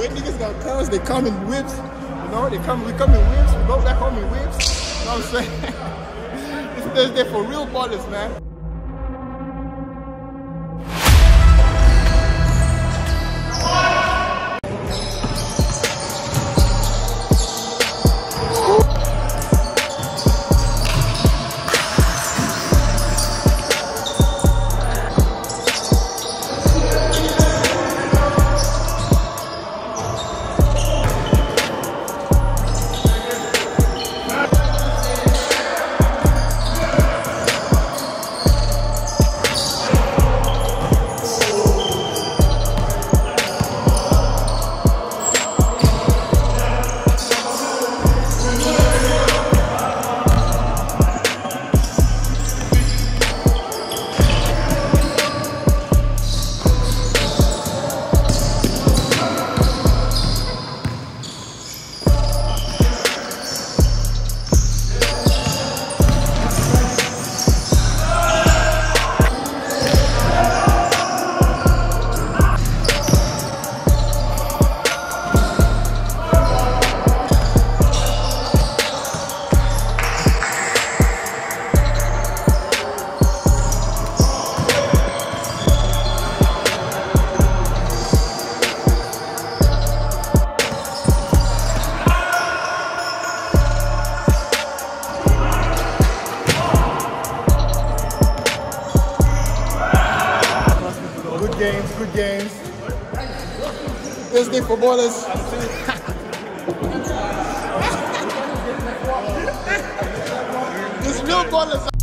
when niggas got cars, they come in whips. You know, they come, we come in whips. We go back home in whips. You know what I'm saying? it's Thursday for real ballers, man. Good games, good games. Thursday for ballers. There's real ballers